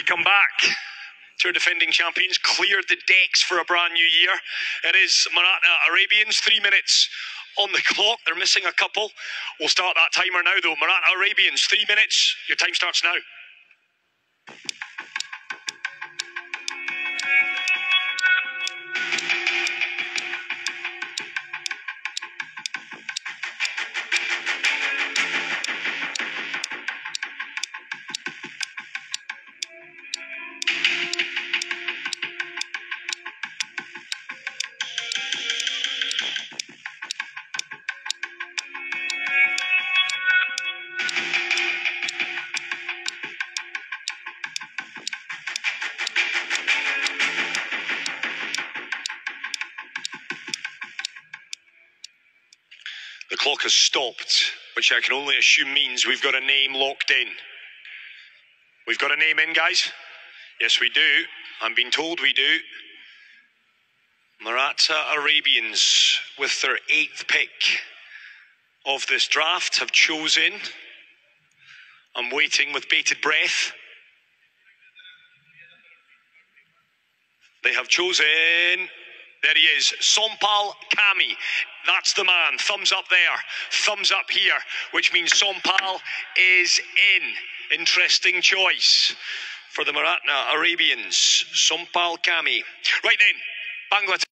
We come back to our defending champions, cleared the decks for a brand new year. It is Maratha Arabians, three minutes on the clock. They're missing a couple. We'll start that timer now, though. Maratha Arabians, three minutes. Your time starts now. Clock has stopped, which I can only assume means we've got a name locked in. We've got a name in, guys? Yes, we do. I'm being told we do. Maratha Arabians, with their eighth pick of this draft, have chosen. I'm waiting with bated breath. They have chosen. There he is, Sompal Kami. That's the man. Thumbs up there, thumbs up here, which means Sompal is in. Interesting choice for the Maratha Arabians. Sompal Kami. Right then, Bangladesh.